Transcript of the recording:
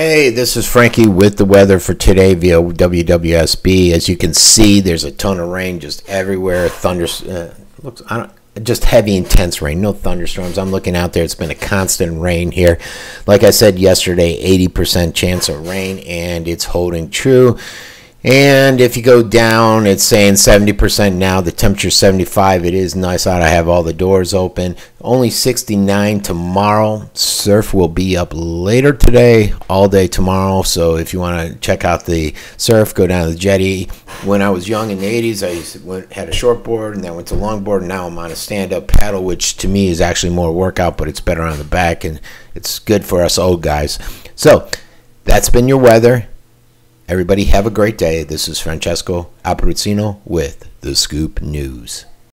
Hey, this is Frankie with the weather for today via WWSB. As you can see, there's a ton of rain just everywhere. Thunder, uh, looks, just heavy, intense rain. No thunderstorms. I'm looking out there. It's been a constant rain here. Like I said yesterday, 80% chance of rain, and it's holding true. And if you go down, it's saying 70% now. The temperature 75. It is nice out. I have all the doors open. Only 69 tomorrow. Surf will be up later today, all day tomorrow. So if you want to check out the surf, go down to the jetty. When I was young in the 80s, I used to, went, had a short board and then went to longboard. And now I'm on a stand-up paddle, which to me is actually more workout, but it's better on the back and it's good for us old guys. So that's been your weather. Everybody have a great day. This is Francesco Abbruzzino with The Scoop News.